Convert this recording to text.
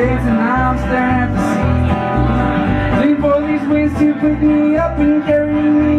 six and I'm staring at the sea Leave for these winds to pick me up and carry me.